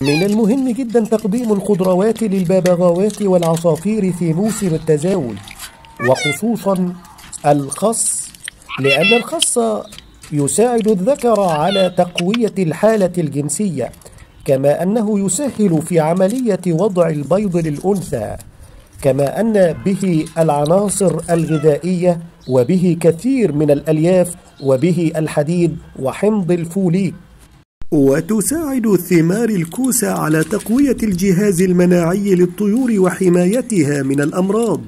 من المهم جدا تقديم الخضروات للببغاوات والعصافير في موسم التزاوج وخصوصا الخس لأن الخس يساعد الذكر على تقوية الحالة الجنسية كما أنه يسهل في عملية وضع البيض للأنثى كما أن به العناصر الغذائية وبه كثير من الألياف وبه الحديد وحمض الفوليك وتساعد ثمار الكوسة على تقوية الجهاز المناعي للطيور وحمايتها من الأمراض.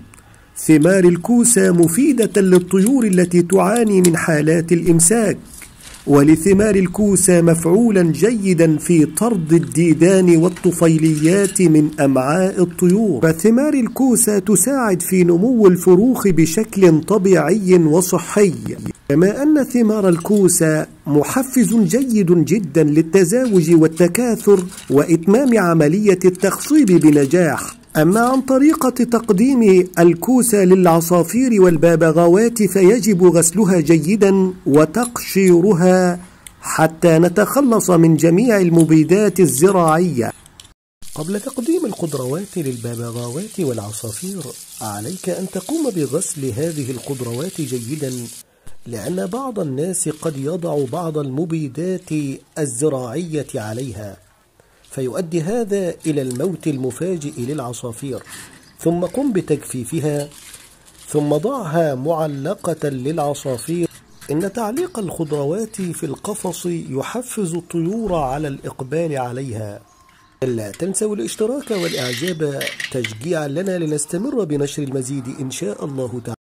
ثمار الكوسة مفيدة للطيور التي تعاني من حالات الإمساك. ولثمار الكوسة مفعولا جيدا في طرد الديدان والطفيليات من أمعاء الطيور. فثمار الكوسة تساعد في نمو الفروخ بشكل طبيعي وصحي. كما أن ثمار الكوسة محفز جيد جدا للتزاوج والتكاثر وإتمام عملية التخصيب بنجاح. أما عن طريقة تقديم الكوسة للعصافير والبابغاوات فيجب غسلها جيدا وتقشيرها حتى نتخلص من جميع المبيدات الزراعية. قبل تقديم الخضروات للببغاوات والعصافير عليك أن تقوم بغسل هذه الخضروات جيدا لأن بعض الناس قد يضع بعض المبيدات الزراعية عليها. فيؤدي هذا إلى الموت المفاجئ للعصافير. ثم قم بتجفيفها ثم ضعها معلقة للعصافير. إن تعليق الخضروات في القفص يحفز الطيور على الإقبال عليها. لا تنسوا الاشتراك والإعجاب تشجيعا لنا لنستمر بنشر المزيد إن شاء الله تعالى.